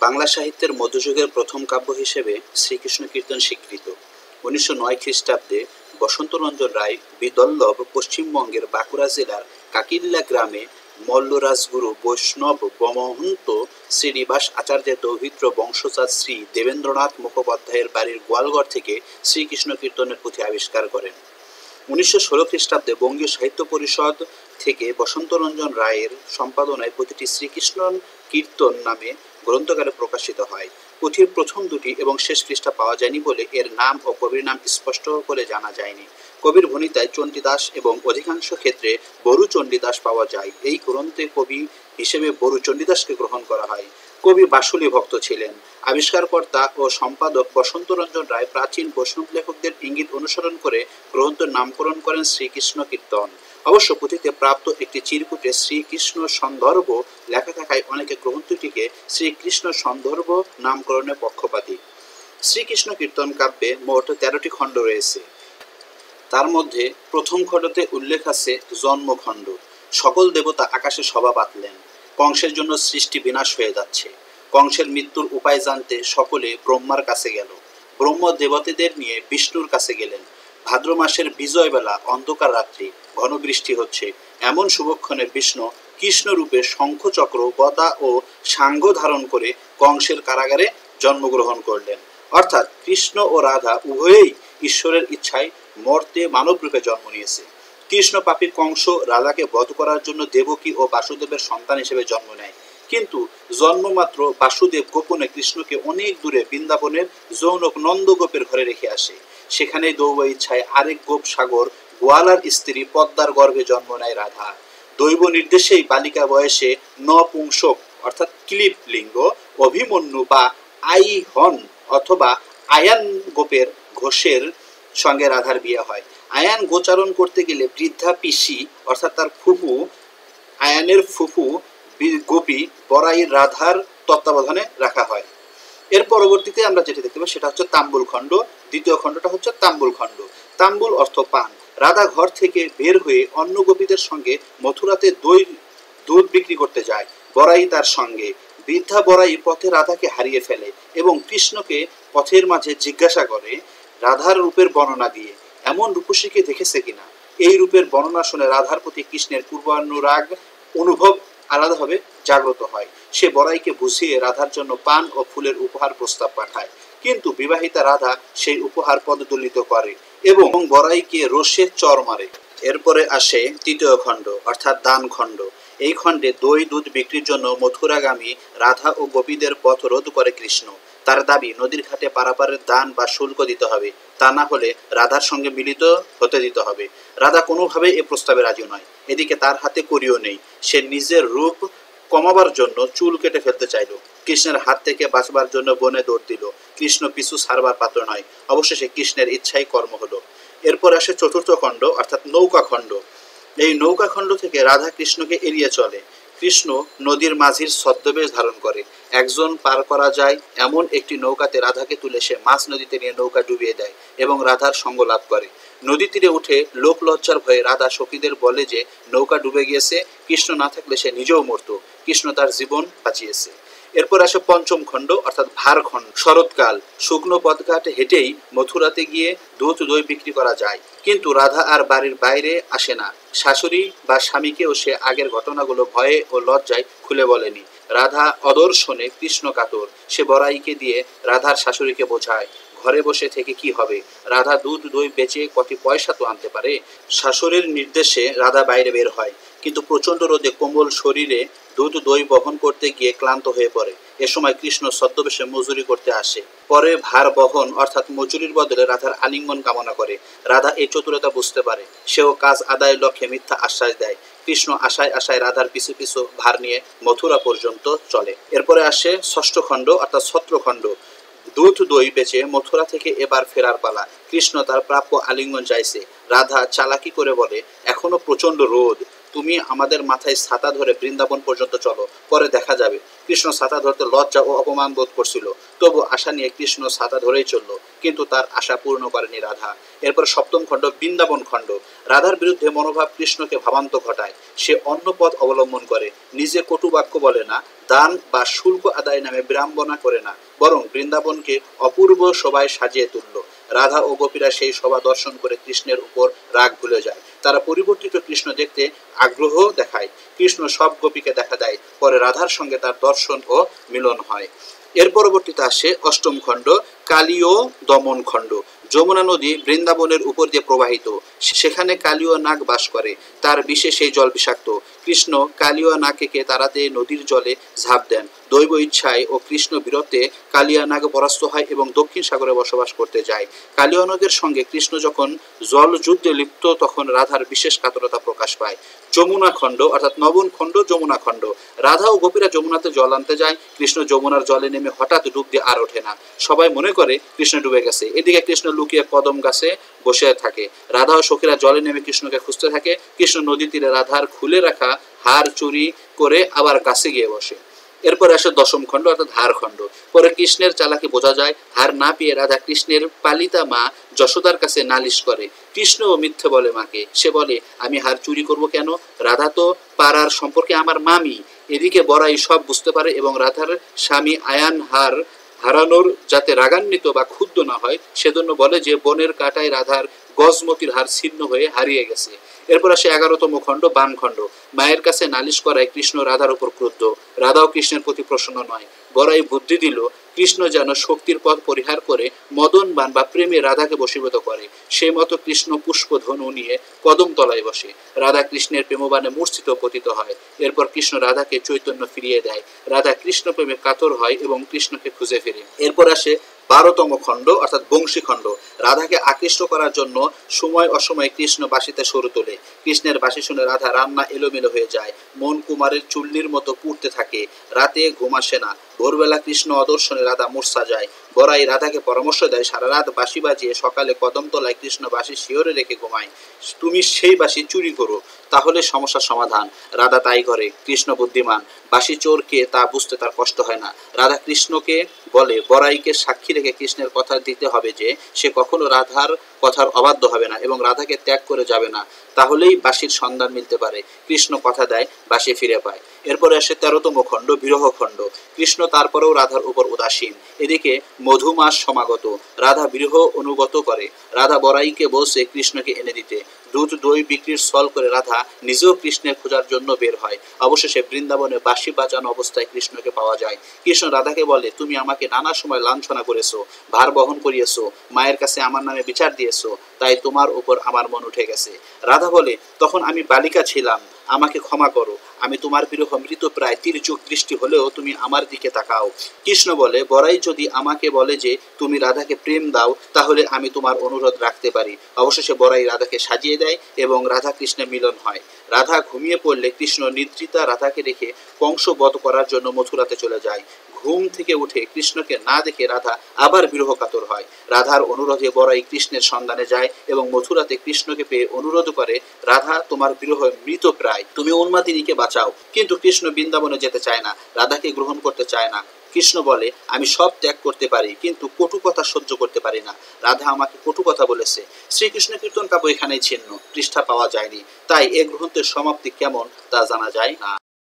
বাংলা সাহিত্যের মধ্যযুগের প্রথম কাব্য হিসেবে শ্রীকৃষ্ণ কীর্তন স্বীকৃত। উনিশশো নয় খ্রিস্টাব্দে বসন্তরঞ্জন রায় বিদল্লভ পশ্চিমবঙ্গের বাঁকুড়া জেলার কাকিল্লা গ্রামে মল্লরাজগুরু বৈষ্ণব বমহন্ত শ্রীনিবাস আচার্যের দৌহিত্র বংশজাত শ্রী দেবেন্দ্রনাথ মুখোপাধ্যায়ের বাড়ির গোয়ালঘর থেকে শ্রীকৃষ্ণ কীর্তনের পুঁথি আবিষ্কার করেন। উনিশশো ষোলো খ্রিস্টাব্দে বঙ্গীয় সাহিত্য পরিষদ থেকে বসন্তরঞ্জন রায়ের সম্পাদনায় প্রতিটি শ্রীকৃষ্ণ কীর্তন নামে গ্রন্থকারে প্রকাশিত হয়। পুঁথির প্রথম দুটি এবং শেষ পৃষ্ঠা পাওয়া যায়নি বলে এর নাম ও কবির নাম স্পষ্ট করে জানা যায়নি। কবির ভণিতায় চণ্ডীদাস এবং অধিকাংশ ক্ষেত্রে বরু চণ্ডীদাস পাওয়া যায়। এই গ্রন্থে কবি হিসেবে বরু চণ্ডীদাসকে গ্রহণ করা হয়। কবি বাসুলি ভক্ত ছিলেন। আবিষ্কারকর্তা ও সম্পাদক বসন্তরঞ্জন রায় প্রাচীন বৈষ্ণব লেখকদের ইঙ্গিত অনুসরণ করে গ্রন্থের নামকরণ করেন শ্রীকৃষ্ণ কীর্তন। অবশ্য পুঁথিতে প্রাপ্ত একটি চিরকুটে শ্রীকৃষ্ণ সন্দর্ভ লেখা থাকায় অনেকে গ্রন্থটিকে শ্রীকৃষ্ণ সন্দর্ভ নামকরণে পক্ষপাতী। শ্রীকৃষ্ণ কীর্তন কাব্যে মোট তেরোটি খণ্ড রয়েছে। তার মধ্যে প্রথম খণ্ডতে উল্লেখ আছে জন্মখণ্ড। সকল দেবতা আকাশে সভা বাঁধলেন কংসের জন্য সৃষ্টি বিনাশ হয়ে যাচ্ছে। কংসের মৃত্যুর উপায় জানতে সকলে ব্রহ্মার কাছে গেল। ব্রহ্ম দেবতাদের নিয়ে বিষ্ণুর কাছে গেলেন। ভাদ্র মাসের বিজয়বেলা অন্ধকার রাত্রি, ঘন বৃষ্টি হচ্ছে। এমন শুভক্ষণে বিষ্ণু কৃষ্ণ রূপে শঙ্খচক্র, গদা ও সাঙ্গ ধারণ করে কংসের কারাগারে জন্মগ্রহণ করলেন। অর্থাৎ কৃষ্ণ ও রাধা উভয়েই ঈশ্বরের ইচ্ছায় মর্তে মানব রূপে জন্ম নিয়েছে। কৃষ্ণ পাপী কংস রাধাকে বধ করার জন্য দেবকী ও বাসুদেবের সন্তান হিসেবে জন্ম নেয়। কিন্তু জন্মমাত্র বাসুদেব গোপনে কৃষ্ণকে অনেক দূরে বৃন্দাবনের যৌনক নন্দগোপের ঘরে রেখে আসে। সেখানেই দৌব ইচ্ছায় আরেক গোপ সাগর, গোয়ালার স্ত্রী পদ্মার গর্ভে জন্ম নেয় রাধা। দৈব নির্দেশেই বালিকা বয়সে নপুংসক, অর্থাৎ ক্লিপ লিঙ্গ, অভিমন্যু বা আইহন অথবা আয়ান গোপের ঘোষের সঙ্গে রাধার বিয়ে হয়। আয়ান গোচারণ করতে গেলে বৃদ্ধা পিসি, অর্থাৎ তার ফুফু, আয়ানের ফুফু গোপী বরাইয়ের রাধার তত্ত্বাবধানে রাখা হয়। এর পরবর্তীতে আমরা যেটা দেখতে পাই সেটা হচ্ছে তাম্বুল খণ্ড। দ্বিতীয় খণ্ডটা হচ্ছে তাম্বুল খণ্ড। তাম্বুল অর্থ পান। রাধা ঘর থেকে বের হয়ে অন্য গোপীদের সঙ্গে মথুরাতে দই, দুধ বিক্রি করতে যায়। বরাই তার সঙ্গে। বৃদ্ধা বরাই পথে রাধাকে হারিয়ে ফেলে এবং কৃষ্ণকে পথের মাঝে জিজ্ঞাসা করে, রাধার রূপের বর্ণনা দিয়ে, এমন রূপসীকে দেখেছে কিনা? এই রূপের বর্ণনা শুনে রাধার প্রতি কৃষ্ণের পূর্বানুরাগ অনুভব আলাদাভাবে জাগ্রত হয়। সে বড়াইকে বুঝিয়ে রাধার জন্য পান ও ফুলের উপহার প্রস্তাব পাঠায়। কিন্তু বিবাহিতা রাধা সেই উপহার পদদলিত করে এবং বড়াইকে রোষে চর মারে। এরপরে আসে তৃতীয় খণ্ড, অর্থাৎ দান খণ্ড। এই খণ্ডে দই, দুধ বিক্রির জন্য মথুরাগামী রাধা ও গোপীদের পথ রোধ করে কৃষ্ণ। তার দাবি, নদীর ঘাটে পারাপারের দান বা শুল্ক দিতে হবে, তা না হলে রাধার সঙ্গে মিলিত হতে দিতে হবে। রাধা কোনোভাবে এ প্রস্তাবে রাজি নয়। এদিকে তার হাতে করিও নেই। সে নিজের রূপ কমাবার জন্য চুল কেটে ফেলতে চাইল। কৃষ্ণের হাত থেকে বাঁচবার জন্য বনে দৌড় দিল। কৃষ্ণ পিছু সারবার পাত্র নয়, অবশেষে কৃষ্ণের ইচ্ছাই কর্ম হলো। এরপর আসে চতুর্থ খণ্ড, অর্থাৎ নৌকা খণ্ড। এই নৌকা খণ্ড থেকে রাধা কৃষ্ণকে এড়িয়ে চলে। কৃষ্ণ নদীর মাঝির ছদ্মবেশ ধারণ করে। একজন পার করা যায় এমন একটি নৌকাতে রাধাকে তুলে সে মাছ নদীতে নিয়ে নৌকা ডুবিয়ে দেয় এবং রাধার সঙ্গ লাভ করে। নদী তীরে উঠে লোক লজ্জার ভয়ে রাধা সখীদের বলে যে, নৌকা ডুবে গিয়েছে, কৃষ্ণ না থাকলে সে নিজেও মরত। কৃষ্ণ তার জীবন বাঁচিয়েছে। এরপর আসে পঞ্চম খণ্ড, অর্থাৎ ভার খণ্ড। শরৎকাল, শুকনো পথঘাটে হেঁটেই মথুরাতে গিয়ে দুধ দই বিক্রি করা যায়। কিন্তু রাধা আর বাড়ির বাইরে আসে না। শাশুড়ি বা স্বামীকেও সে আগের ঘটনাগুলো ভয়ে ও লজ্জায় খুলে বলেনি। রাধা অদর্শনে কৃষ্ণ কাতর। সে বড়াইকে দিয়ে রাধার শাশুড়িকে বোঝায়, ঘরে বসে থেকে কি হবে? রাধা দুধ দই বেচে কটি পয়সা তো আনতে পারে? শাশুড়ির নির্দেশে রাধা বাইরে বের হয়। কিন্তু প্রচণ্ড রোদে কোমল শরীরে দুধ দই বহন করতে গিয়ে ক্লান্ত হয়ে পড়ে। এ সময় কৃষ্ণ ছদ্মবেশে মজুরি করতে আসে। পরে ভার বহন, অর্থাৎ মজুরির বদলে রাধার আলিঙ্গন কামনা করে। রাধা এই চতুরতা বুঝতে পারে। সেও কাজ আদায়ের লক্ষ্যে মিথ্যা আশ্বাস দেয়। কৃষ্ণ আশায় আশায় রাধার পিছু পিছু ভার নিয়ে মথুরা পর্যন্ত চলে। এরপরে আসে ষষ্ঠ খণ্ড, অর্থাৎ ছত্রখণ্ড দুধ দই বেচে মথুরা থেকে এবার ফেরার পালা। কৃষ্ণ তার প্রাপ্য আলিঙ্গন চাইছে। রাধা চালাকি করে বলে, এখনও প্রচণ্ড রোদ। তুমি আমাদের মাথায় ছাতা ধরে বৃন্দাবন পর্যন্ত চলো, পরে দেখা যাবে। কৃষ্ণ ছাতা ধরতে লজ্জা ও অপমান বোধ করছিল। তবু আশা নিয়ে কৃষ্ণ ছাতা ধরেই চলল, কিন্তু তার আশা পূর্ণ করেনি রাধা। এরপর সপ্তম খণ্ড, বৃন্দাবন খণ্ড। রাধার বিরুদ্ধে মনোভাব কৃষ্ণকে ভাবান্ত ঘটায়। সে অন্য পথ অবলম্বন করে। নিজে কটু বাক্য বলে না, দান বা শুল্ক আদায় নামে বিড়ম্বনা করে না, বরং বৃন্দাবনকে অপূর্ব সবাই সাজিয়ে তুলল। রাধা ও গোপীরা সেই সভা দর্শন করে কৃষ্ণের উপর রাগ ভুলে যায়। তারা পরিবর্তিত কৃষ্ণ দেখতে আগ্রহ দেখায়। কৃষ্ণ সব গোপীকে দেখা দেয়, পরে রাধার সঙ্গে তার দর্শন ও মিলন হয়। এর পরবর্তীতে আসে অষ্টম খণ্ড, কালীয় দমন খণ্ড। যমুনা নদী বৃন্দাবনের উপর দিয়ে প্রবাহিত। সেখানে কালীয় নাগ বাস করে, তার বিশেষ এই জল বিষাক্ত। কৃষ্ণ কালীয় নাগকে তাড়াতে নদীর জলে ঝাঁপ দেন। দৈব ইচ্ছায় ও কৃষ্ণ বিরতে কালিয়ানাগ পরাস্ত হয় এবং দক্ষিণ সাগরে বসবাস করতে যায়। কালিয়ানগের সঙ্গে কৃষ্ণ যখন জল যুদ্ধে লিপ্ত, তখন রাধার বিশেষ কাতরতা প্রকাশ পায়। যমুনা খণ্ড, অর্থাৎ নবন খণ্ড, যমুনা খণ্ড। রাধা ও গোপীরা যমুনাতে জল আনতে যায়, কৃষ্ণ যমুনার জলে নেমে হঠাৎ ডুব দিয়ে আর ওঠে না। সবাই মনে করে কৃষ্ণ ডুবে গেছে। এদিকে কৃষ্ণ লুকিয়ে কদম গাছে বসে থাকে। রাধা ও সখীরা জলে নেমে কৃষ্ণকে খুঁজতে থাকে। কৃষ্ণ নদী তীরে রাধার খুলে রাখা হার চুরি করে আবার গাছে গিয়ে বসে। এরপরে আসে দশম খণ্ড, অর্থাৎ হার খণ্ড। পরে কৃষ্ণের চালাকি বোঝা যায়, হার না পেয়ে রাধা কৃষ্ণের পালিতা মা যশোদার কাছে নালিশ করে, কৃষ্ণ মিথ্যে বলে মাকে। সে বলে, আমি হার চুরি করব কেন? রাধা তো পাড়ার সম্পর্কে আমার মামি। এদিকে বড়াই সব বুঝতে পারে এবং রাধার স্বামী আয়ান হার হারানোর যাতে রাগান্বিত বা ক্ষুব্ধ না হয়, সেজন্য বলে যে, বনের কাটায় রাধার গজমতির হার ছিন্ন হয়ে হারিয়ে গেছে। এরপর আসে এগারোতম খণ্ড বাম খণ্ড মায়ের কাছে নালিশ করায় কৃষ্ণ রাধার উপর ক্রুদ্ধ। রাধাও কৃষ্ণের প্রতি প্রসন্ন নয়। বড়াই বুদ্ধি দিল, কৃষ্ণ যেন শক্তির পথ পরিহার করে মদন বান বা প্রেমে রাধাকে বশীভূত করে। সেই মতো কৃষ্ণ পুষ্প ধনু নিয়ে কদম তলায় বসে। রাধা কৃষ্ণের প্রেমবানে মূর্ছিত পতিত হয়। এরপর কৃষ্ণ রাধাকে চৈতন্য ফিরিয়ে দেয়। রাধা কৃষ্ণ প্রেমে কাতর হয় এবং কৃষ্ণকে খুঁজে ফিরে। এরপর আসে বারোতম খণ্ড, অর্থাৎ বংশী খণ্ড। রাধাকে আকৃষ্ট করার জন্য সময় অসময়ে কৃষ্ণ বাসিতে সরু তোলে। কৃষ্ণের বাসি শুনে রাধা রান্না এলোমেলো হয়ে যায়। মন কুমারের চুল্লির মতো পুড়তে থাকে। রাতে ঘুম আসে না। ভোরবেলা কৃষ্ণ অদর্শনে রাধা মূর্ছা যায় বড়াই রাধাকে পরামর্শ দেয়, সারা রাত বাঁশি বাজিয়ে সকালে কদমতলায় কৃষ্ণ বাঁশি শিওরে রেখে ঘুমায়। তুমি সেই বাসি চুরি করো। তাহলে সমস্যার সমাধান। রাধা তাই করে, কৃষ্ণ বুদ্ধিমান। বাঁশি চোরকে তা বুঝতে তার কষ্ট হয় না। রাধা কৃষ্ণকে বলে, বড়াইকে সাক্ষী রেখে কৃষ্ণের কথা দিতে হবে যে, সে কখনো রাধার কথার অবাধ্য হবে না এবং রাধাকে ত্যাগ করে যাবে না। তাহলেই বাঁশির সন্ধান মিলতে পারে। কৃষ্ণ কথা দেয় বাঁশি ফিরে পায়। এরপরে আসে তেরোতম খণ্ড, বিরহ খণ্ড। কৃষ্ণ তারপরেও রাধার উপর উদাসীন। এদিকে মধুমাস সমাগত। রাধা বিরহ অনুগত করে। রাধা বড়াইকে বসে কৃষ্ণকে এনে দিতে। দুধ, দই বিক্রির স্থল করে রাধা নিজেও কৃষ্ণের খোঁজার জন্য বের হয়। অবশেষে বৃন্দাবনে বাঁশি বাজানো অবস্থায় কৃষ্ণকে পাওয়া যায়। কৃষ্ণ রাধাকে বলে, তুমি আমাকে নানা সময় লাঞ্ছনা করেছ, ভার বহন করিয়েছো, মায়ের কাছে আমার নামে বিচার দিয়েছ, তাই তোমার উপর আমার মন উঠে গেছে। রাধা বলে, তখন আমি বালিকা ছিলাম আমাকে ক্ষমা করো। আমি তোমার বিরহ মৃত প্রায় তীর চোখ দৃষ্টি হলেও তুমি আমার দিকে তাকাও। কৃষ্ণ বলে, বড়াই যদি আমাকে বলে যে তুমি রাধাকে প্রেম দাও, তাহলে আমি তোমার অনুরোধ রাখতে পারি। অবশেষে বড়াই রাধাকে সাজিয়ে দেয় এবং রাধা কৃষ্ণের মিলন হয়। রাধা ঘুমিয়ে পড়লে কৃষ্ণ নিদ্রিতা রাধাকে রেখে কংস বধ করার জন্য মথুরাতে চলে যায়। ঘুম থেকে উঠে কৃষ্ণকে না দেখে রাধা আবার বিরহ কাতর হয়। রাধার অনুরোধে বড়াই কৃষ্ণের সন্ধানে যায় এবং মথুরাতে কৃষ্ণকে পেয়ে অনুরোধ করে, রাধা, তোমার বিরহ মৃত প্রায়। তুমি উন্মাদিনীকে বাঁচাও। কিন্তু কৃষ্ণ বৃন্দাবনে যেতে চায় না। রাধাকে গ্রহণ করতে চায় না। কৃষ্ণ বলে, আমি সব ত্যাগ করতে পারি, কিন্তু কটু কথা সহ্য করতে পারি না। রাধা আমাকে কটু কথা বলেছে। শ্রীকৃষ্ণ কীর্তন কাব্য এখানেই ছিন্ন। পৃষ্ঠা পাওয়া যায়নি। তাই এ গ্রন্থের সমাপ্তি কেমন তা জানা যায় না।